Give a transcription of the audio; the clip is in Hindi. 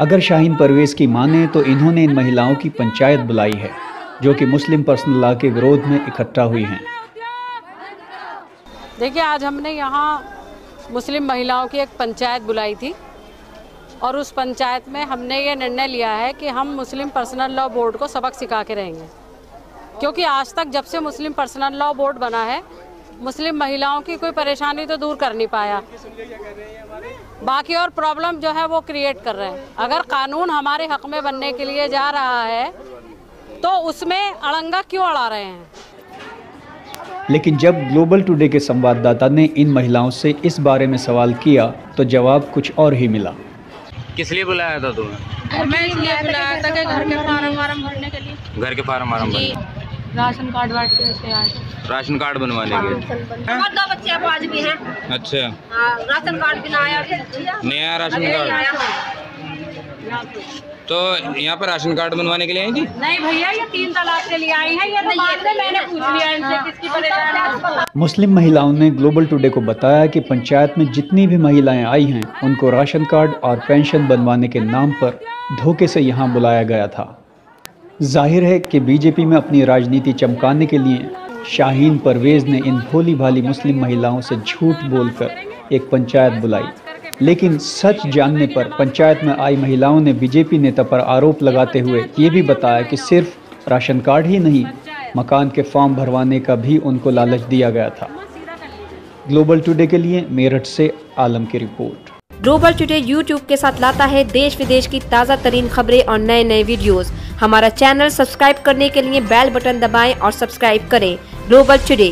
अगर शाहीन परवेज़ की माने तो इन्होंने इन महिलाओं की पंचायत बुलाई है, जो कि मुस्लिम पर्सनल लॉ के विरोध में इकट्ठा हुई हैं। देखिए, आज हमने यहाँ मुस्लिम महिलाओं की एक पंचायत बुलाई थी और उस पंचायत में हमने ये निर्णय लिया है कि हम मुस्लिम पर्सनल लॉ बोर्ड को सबक सिखा के रहेंगे। क्योंकि आज तक जब से मुस्लिम पर्सनल लॉ बोर्ड बना है मुस्लिम महिलाओं की कोई परेशानी तो दूर कर नहीं पाया। बाकी और प्रॉब्लम जो है वो क्रिएट कर रहे हैं। अगर कानून हमारे हक में बनने के लिए जा रहा है तो उसमें अड़ंगा क्यों अड़ा रहे हैं? लेकिन जब ग्लोबल टुडे के संवाददाता ने इन महिलाओं से इस बारे में सवाल किया तो जवाब कुछ और ही मिला। किस लिए बुलाया था तुम्हें हमें इसलिए बुलाया था कि घर के फार्म वार्म भरने के लिए। घर के फार्म वार्म राशन कार्ड वार्ड के से आए थे। राशन कार्ड बनवाने के दो बच्चे अब आज भी हैं। अच्छा। हाँ, राशन कार्ड भी आया नया राशन कार्ड? तो यहाँ पर राशन कार्ड बनवाने के लिए आई थी नहीं भैया ये तीन तलाक के लिए आई है। ये तो बाद में मैंने पूछ लिया इनसे किसकी परेशानी मुस्लिम महिलाओं ने ग्लोबल टुडे को बताया कि पंचायत में जितनी भी महिलाएँ आई हैं उनको राशन कार्ड और पेंशन बनवाने के नाम पर धोखे से यहाँ बुलाया गया था। ज़ाहिर है कि बीजेपी में अपनी राजनीति चमकाने के लिए शाहीन परवेज़ ने इन भोली भाली मुस्लिम महिलाओं से झूठ बोलकर एक पंचायत बुलाई। लेकिन सच जानने पर पंचायत में आई महिलाओं ने बीजेपी नेता पर आरोप लगाते हुए ये भी बताया कि सिर्फ़ राशन कार्ड ही नहीं, मकान के फॉर्म भरवाने का भी उनको लालच दिया गया था। ग्लोबल टुडे के लिए मेरठ से आलम की रिपोर्ट। ग्लोबल टुडे यूट्यूब के साथ लाता है देश विदेश की ताज़ा तरीन खबरें और नए नए वीडियोस। हमारा चैनल सब्सक्राइब करने के लिए बेल बटन दबाएँ और सब्सक्राइब करें ग्लोबल टुडे